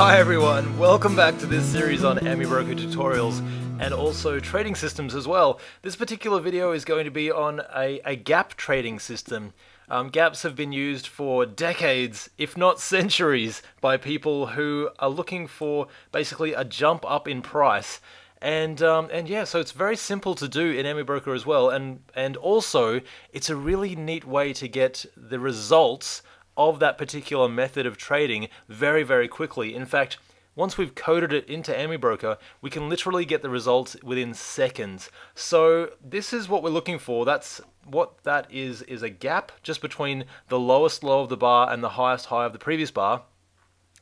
Hi everyone, welcome back to this series on AmiBroker tutorials and also trading systems as well. This particular video is going to be on a, a gap trading system. Um, gaps have been used for decades, if not centuries, by people who are looking for basically a jump up in price. And um, and yeah, so it's very simple to do in AmiBroker as well, and and also it's a really neat way to get the results of that particular method of trading very, very quickly. In fact, once we've coded it into AmiBroker, we can literally get the results within seconds. So this is what we're looking for. That's what that is, is a gap just between the lowest low of the bar and the highest high of the previous bar.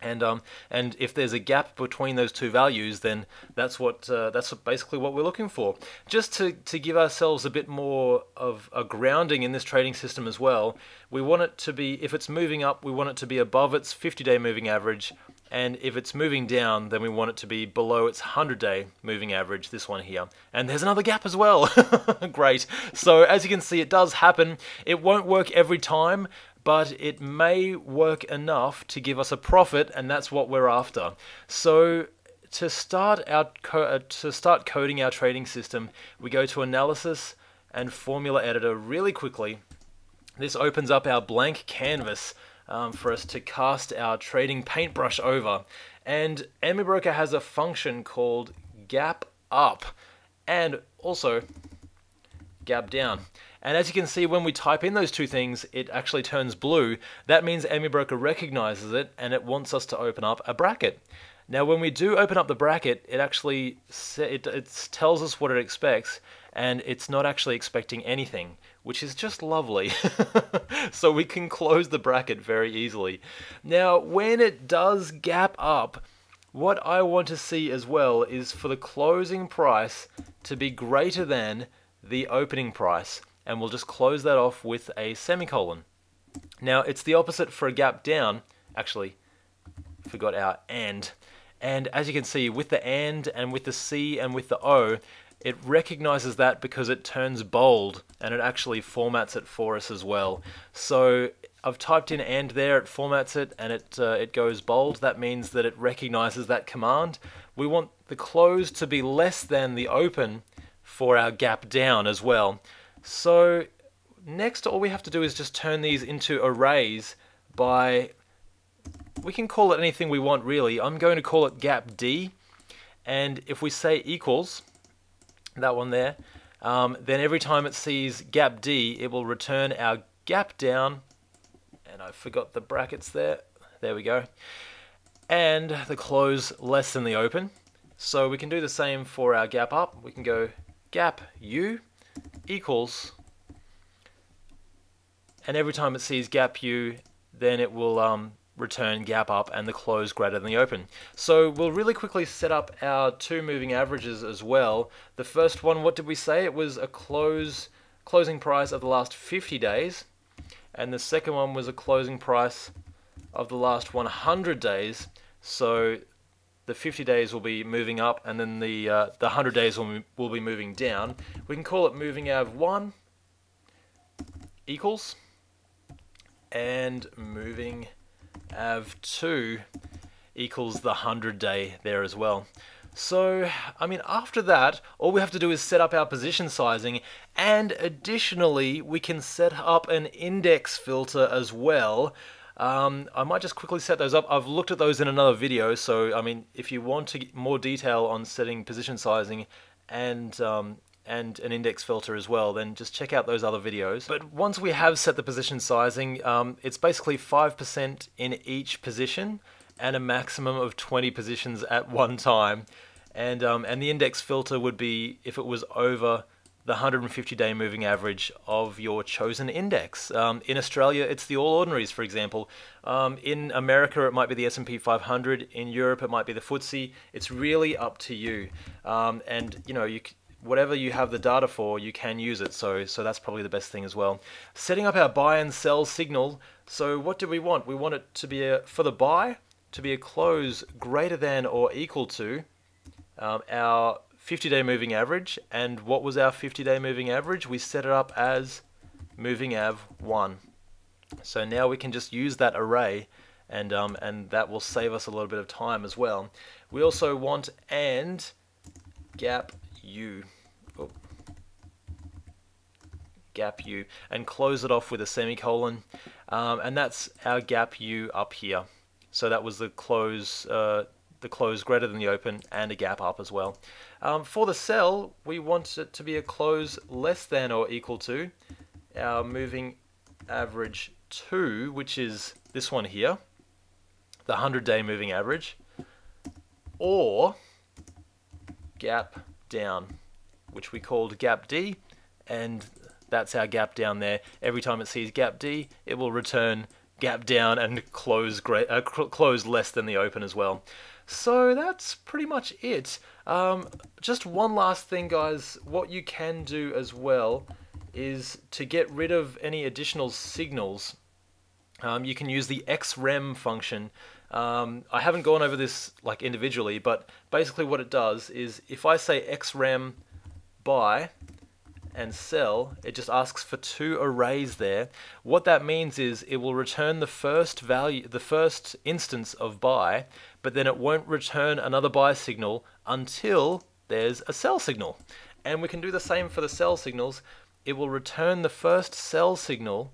And um, and if there's a gap between those two values, then that's what uh, that's basically what we're looking for. Just to, to give ourselves a bit more of a grounding in this trading system as well, we want it to be if it's moving up, we want it to be above its 50-day moving average, and if it's moving down, then we want it to be below its 100-day moving average. This one here, and there's another gap as well. Great. So as you can see, it does happen. It won't work every time but it may work enough to give us a profit, and that's what we're after. So to start our uh, to start coding our trading system, we go to Analysis and Formula Editor really quickly. This opens up our blank canvas um, for us to cast our trading paintbrush over. And AmiBroker has a function called gap up and also gap down. And as you can see, when we type in those two things, it actually turns blue. That means AmiBroker recognizes it and it wants us to open up a bracket. Now, when we do open up the bracket, it actually it, it tells us what it expects, and it's not actually expecting anything, which is just lovely. so we can close the bracket very easily. Now, when it does gap up, what I want to see as well is for the closing price to be greater than the opening price and we'll just close that off with a semicolon. Now it's the opposite for a gap down, actually forgot our and. And as you can see with the and and with the C and with the O, it recognizes that because it turns bold and it actually formats it for us as well. So I've typed in and there, it formats it and it, uh, it goes bold. That means that it recognizes that command. We want the close to be less than the open for our gap down as well. So next all we have to do is just turn these into arrays by, we can call it anything we want really. I'm going to call it gap D and if we say equals, that one there, um, then every time it sees gap D it will return our gap down and I forgot the brackets there, there we go, and the close less than the open. So we can do the same for our gap up. We can go gap U equals, and every time it sees gap U, then it will um, return gap up and the close greater than the open. So we'll really quickly set up our two moving averages as well. The first one, what did we say? It was a close closing price of the last 50 days. And the second one was a closing price of the last 100 days. So the 50 days will be moving up and then the uh, the 100 days will, will be moving down. We can call it moving av 1 equals and moving av 2 equals the 100 day there as well. So, I mean, after that, all we have to do is set up our position sizing, and additionally, we can set up an index filter as well, um, I might just quickly set those up. I've looked at those in another video, so I mean, if you want to get more detail on setting position sizing and um, and an index filter as well, then just check out those other videos. But once we have set the position sizing, um, it's basically 5% in each position and a maximum of 20 positions at one time. And, um, and the index filter would be if it was over the 150 day moving average of your chosen index. Um, in Australia, it's the All Ordinaries, for example. Um, in America, it might be the S&P 500. In Europe, it might be the FTSE. It's really up to you. Um, and you know, you whatever you have the data for, you can use it. So, so that's probably the best thing as well. Setting up our buy and sell signal. So, what do we want? We want it to be a for the buy to be a close greater than or equal to um, our 50 day moving average. And what was our 50 day moving average? We set it up as moving av 1. So now we can just use that array and um, and that will save us a little bit of time as well. We also want and gap u. Gap u and close it off with a semicolon um, and that's our gap u up here so that was the close uh, the close greater than the open and a gap up as well um, for the sell, we want it to be a close less than or equal to our moving average 2 which is this one here the 100 day moving average or gap down, which we called gap D, and that's our gap down there. Every time it sees gap D, it will return gap down and close great, uh, close less than the open as well. So that's pretty much it. Um, just one last thing, guys. What you can do as well is to get rid of any additional signals. Um, you can use the ExRem function um, I haven't gone over this like individually, but basically what it does is if I say ExRem buy and sell, it just asks for two arrays there. What that means is it will return the first value, the first instance of buy, but then it won't return another buy signal until there's a sell signal. And we can do the same for the sell signals. It will return the first sell signal,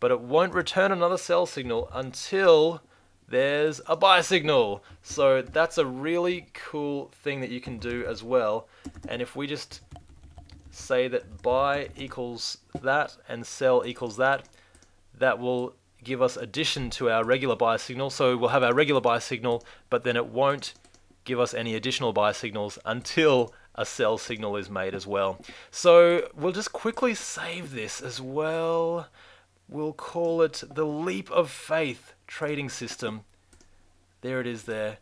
but it won't return another sell signal until there's a buy signal. So that's a really cool thing that you can do as well. And if we just say that buy equals that and sell equals that, that will give us addition to our regular buy signal. So we'll have our regular buy signal, but then it won't give us any additional buy signals until a sell signal is made as well. So we'll just quickly save this as well. We'll call it the leap of faith trading system. There it is there.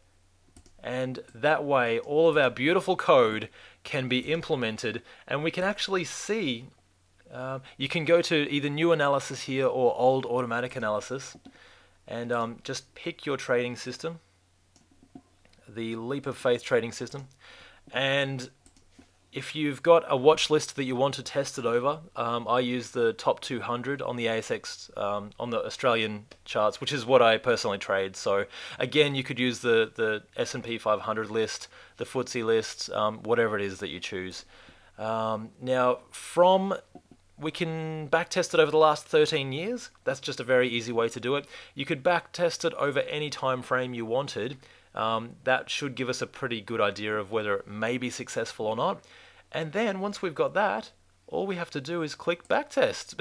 And that way, all of our beautiful code can be implemented, and we can actually see. Uh, you can go to either new analysis here or old automatic analysis, and um, just pick your trading system, the leap of faith trading system, and if you've got a watch list that you want to test it over, um, I use the top 200 on the ASX um, on the Australian charts, which is what I personally trade. So again, you could use the the S&P 500 list, the FTSE list, um, whatever it is that you choose. Um, now, from we can backtest it over the last 13 years. That's just a very easy way to do it. You could backtest it over any time frame you wanted. Um, that should give us a pretty good idea of whether it may be successful or not. And then once we've got that, all we have to do is click backtest.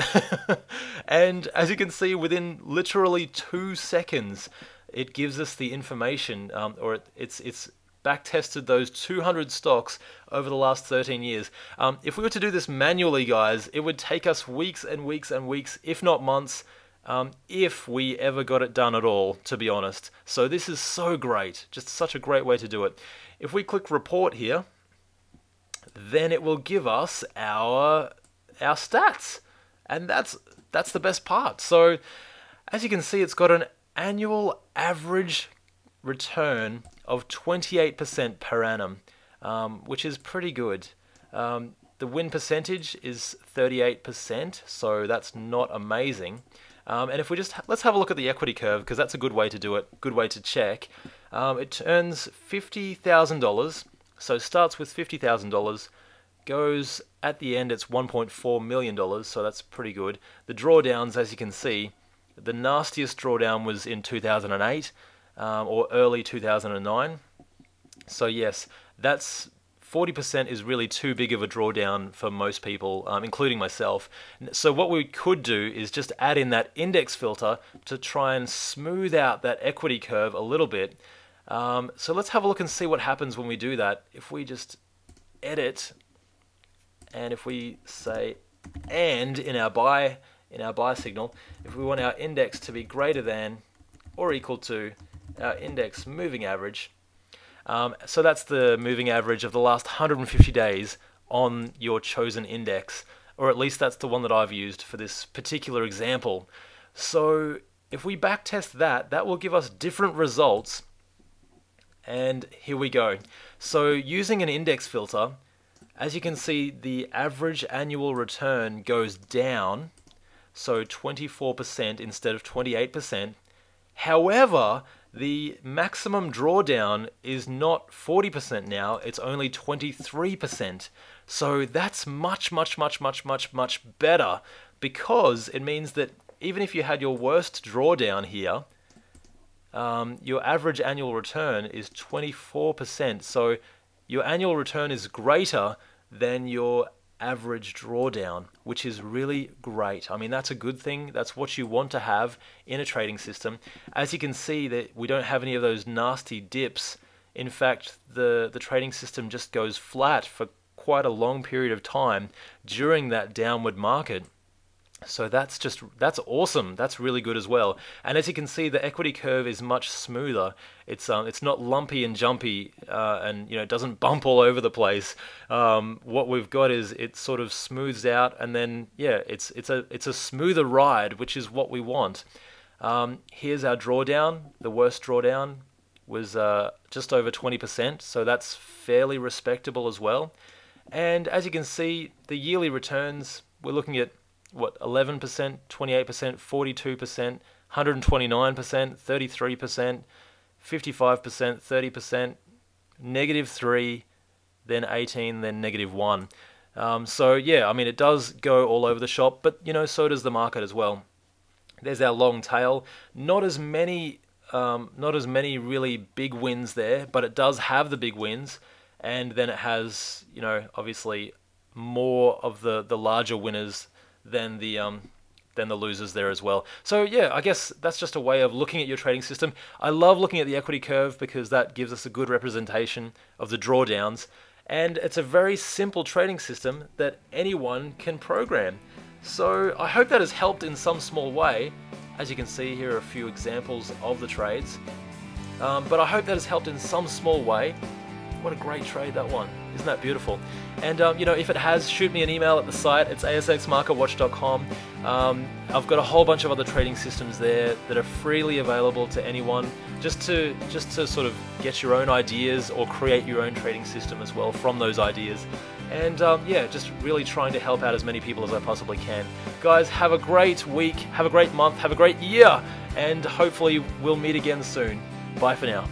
and as you can see, within literally two seconds, it gives us the information, um, or it, it's it's backtested those 200 stocks over the last 13 years. Um, if we were to do this manually, guys, it would take us weeks and weeks and weeks, if not months, um, if we ever got it done at all, to be honest. So this is so great, just such a great way to do it. If we click report here, then it will give us our our stats. And that's that's the best part. So as you can see, it's got an annual average return of 28% per annum, um, which is pretty good. Um, the win percentage is 38%, so that's not amazing. Um, and if we just let's have a look at the equity curve because that's a good way to do it, good way to check. Um, it earns fifty thousand dollars so it starts with $50,000, goes at the end, it's $1.4 million, so that's pretty good. The drawdowns, as you can see, the nastiest drawdown was in 2008 um, or early 2009. So, yes, that's 40% is really too big of a drawdown for most people, um, including myself. So what we could do is just add in that index filter to try and smooth out that equity curve a little bit um, so let's have a look and see what happens when we do that. If we just edit, and if we say and in our buy in our buy signal, if we want our index to be greater than or equal to our index moving average, um, so that's the moving average of the last 150 days on your chosen index, or at least that's the one that I've used for this particular example. So if we backtest that, that will give us different results and here we go. So using an index filter, as you can see, the average annual return goes down, so 24% instead of 28%. However, the maximum drawdown is not 40% now, it's only 23%. So that's much, much, much, much, much, much better because it means that even if you had your worst drawdown here, um, your average annual return is 24%. So your annual return is greater than your average drawdown, which is really great. I mean, that's a good thing. That's what you want to have in a trading system. As you can see that we don't have any of those nasty dips. In fact, the, the trading system just goes flat for quite a long period of time during that downward market. So that's just that's awesome. That's really good as well. And as you can see, the equity curve is much smoother. It's um, it's not lumpy and jumpy, uh, and you know it doesn't bump all over the place. Um, what we've got is it sort of smooths out, and then yeah, it's it's a it's a smoother ride, which is what we want. Um, here's our drawdown. The worst drawdown was uh, just over 20%, so that's fairly respectable as well. And as you can see, the yearly returns we're looking at what 11%, 28%, 42%, 129%, 33%, 55%, 30%, negative 3, then 18, then negative 1. Um, so yeah, I mean it does go all over the shop, but you know so does the market as well. There's our long tail. Not as many, um, not as many really big wins there, but it does have the big wins, and then it has you know obviously more of the the larger winners than the um, than the losers there as well. So yeah, I guess that's just a way of looking at your trading system. I love looking at the equity curve because that gives us a good representation of the drawdowns, and it's a very simple trading system that anyone can program. So I hope that has helped in some small way. As you can see, here are a few examples of the trades. Um, but I hope that has helped in some small way. What a great trade that one. Isn't that beautiful? And um, you know, if it has, shoot me an email at the site. It's asxmarketwatch.com. Um, I've got a whole bunch of other trading systems there that are freely available to anyone, just to just to sort of get your own ideas or create your own trading system as well from those ideas. And um, yeah, just really trying to help out as many people as I possibly can. Guys, have a great week, have a great month, have a great year, and hopefully we'll meet again soon. Bye for now.